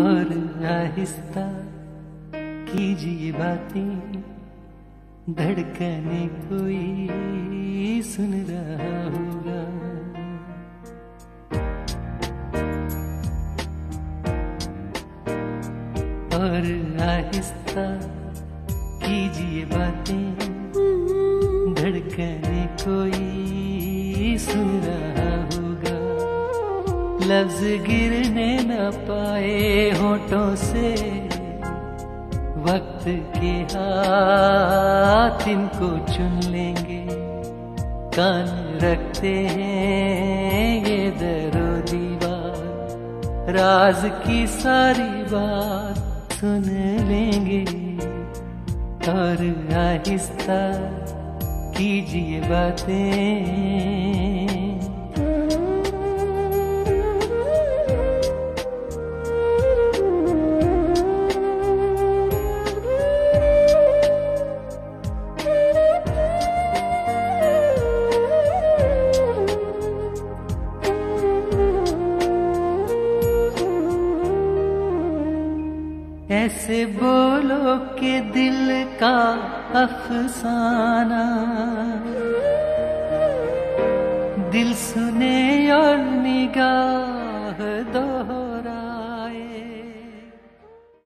और आहिस्ता कीजिए बातें, धड़कने कोई सुन रहा होगा। और आहिस्ता कीजिए बातें, धड़कने कोई सुन रहा लफ्ज गिरने न पाए होठों से वक्त के हाथ इनको चुन लेंगे। कान रखते हैं ये दरो दीवार। राज की सारी बात सुन लेंगे। और आहिस्ता कीजिए बातें। ऐसे बोलो के दिल का अफसाना। दिल सुने और निगाह